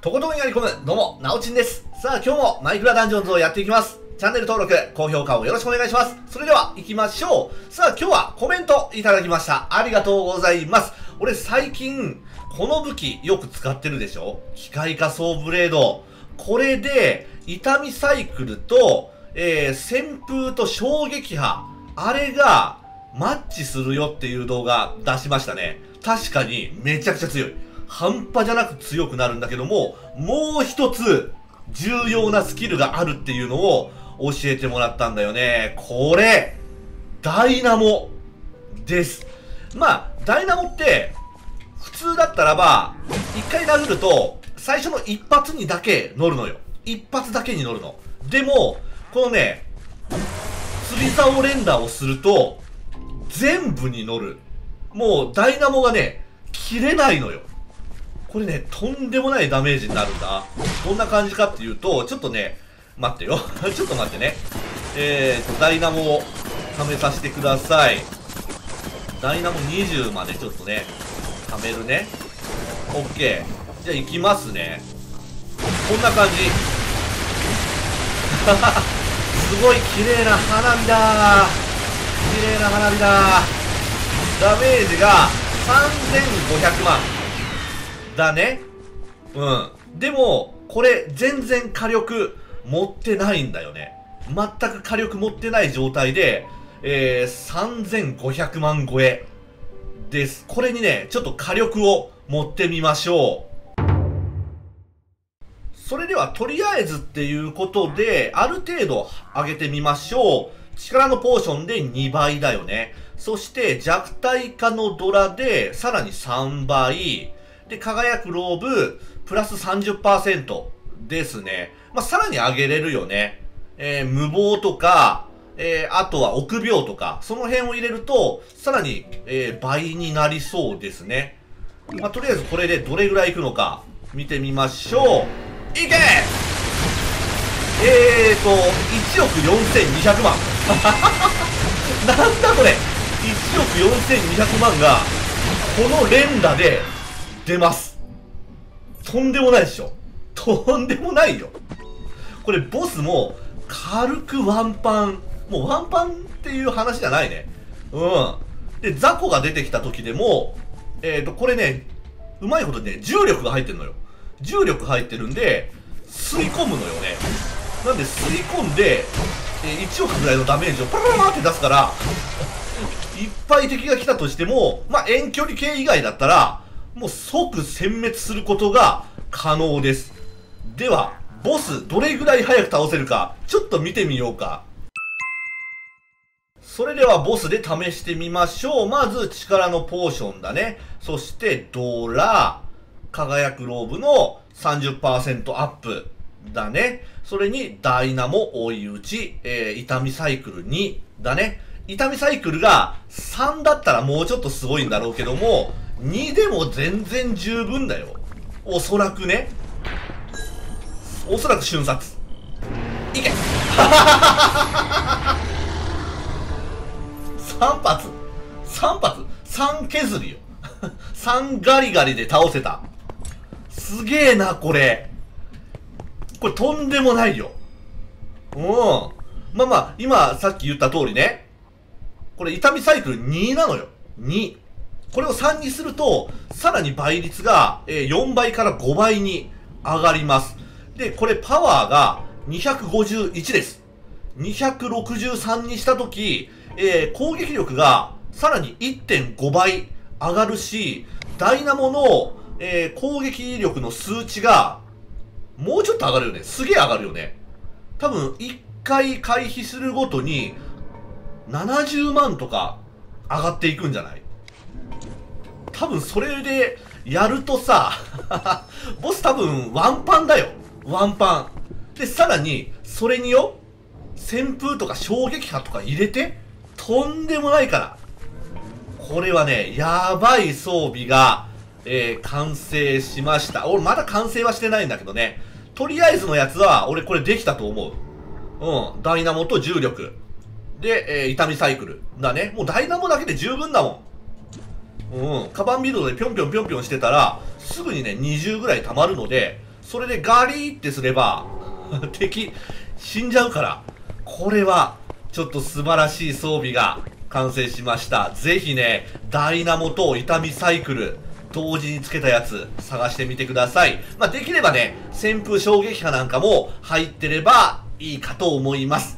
とことんやり込む、どうも、なおちんです。さあ、今日もマイクラダンジョンズをやっていきます。チャンネル登録、高評価をよろしくお願いします。それでは、行きましょう。さあ、今日はコメントいただきました。ありがとうございます。俺、最近、この武器よく使ってるでしょ？機械化装ブレード。これで、痛みサイクルと、えー、旋風と衝撃波。あれが、マッチするよっていう動画出しましたね。確かに、めちゃくちゃ強い。半端じゃなく強くなるんだけども、もう一つ重要なスキルがあるっていうのを教えてもらったんだよね。これ、ダイナモです。まあ、ダイナモって、普通だったらば、一回殴ると、最初の一発にだけ乗るのよ。一発だけに乗るの。でも、このね、釣り竿連打をすると、全部に乗る。もう、ダイナモがね、切れないのよ。これね、とんでもないダメージになるんだ。どんな感じかっていうと、ちょっとね、待ってよ。ちょっと待ってね。えーと、ダイナモを試させてください。ダイナモ20までちょっとね、貯めるね。OK。じゃあ行きますね。こんな感じ。すごい綺麗な花火だ綺麗な花火だダメージが3500万。だね。うん。でも、これ全然火力持ってないんだよね。全く火力持ってない状態で、えー、3500万超えです。これにね、ちょっと火力を持ってみましょう。それでは、とりあえずっていうことで、ある程度上げてみましょう。力のポーションで2倍だよね。そして、弱体化のドラで、さらに3倍。で、輝くローブ、プラス30%ですね。まあ、さらに上げれるよね。えー、無謀とか、えー、あとは臆病とか、その辺を入れると、さらに、えー、倍になりそうですね。まあ、とりあえずこれでどれぐらいいくのか、見てみましょう。いけえーと、1億4200万。なんだこれ !1 億4200万が、この連打で出ます。とんでもないでしょ。とんでもないよ。これボスも軽くワンパン。もうワンパンっていう話じゃないね。うん。で、雑魚が出てきた時でも、えっ、ー、と、これね、うまいことね、重力が入ってるのよ。重力入ってるんで、吸い込むのよね。なんで吸い込んで、えー、1億ぐらいのダメージをパラパラって出すから、いっぱい敵が来たとしても、まあ、遠距離系以外だったら、もう即殲滅することが可能です。では、ボスどれぐらい早く倒せるか、ちょっと見てみようか。それではボスで試してみましょう。まず力のポーションだね。そしてドラ、輝くローブの30%アップだね。それにダイナモ追い打ち、えー、痛みサイクル2だね。痛みサイクルが3だったらもうちょっとすごいんだろうけども、2でも全然十分だよ。おそらくね。おそらく瞬殺。いけ !3 発 !3 発 !3 削りよ。3ガリガリで倒せた。すげえな、これ。これとんでもないよ。うん。まあまあ、今さっき言った通りね。これ痛みサイクル2なのよ。2。これを3にすると、さらに倍率が、4倍から5倍に上がります。で、これパワーが251です。263にしたとき、えー、攻撃力がさらに1.5倍上がるし、ダイナモの、えー、攻撃力の数値がもうちょっと上がるよね。すげえ上がるよね。多分、1回回避するごとに70万とか上がっていくんじゃない？多分それでやるとさ、ボス多分ワンパンだよ。ワンパン。で、さらに、それによ、旋風とか衝撃波とか入れて、とんでもないから。これはね、やばい装備が、えー、完成しました。俺まだ完成はしてないんだけどね。とりあえずのやつは、俺これできたと思う。うん。ダイナモと重力。で、えー、痛みサイクル。だね。もうダイナモだけで十分だもん。うん。カバンビルドでぴょんぴょんぴょんぴょんしてたら、すぐにね、20ぐらい溜まるので、それでガリーってすれば、敵、死んじゃうから。これは、ちょっと素晴らしい装備が完成しました。ぜひね、ダイナモと痛みサイクル、同時につけたやつ探してみてください。まあ、できればね、旋風衝撃波なんかも入ってればいいかと思います。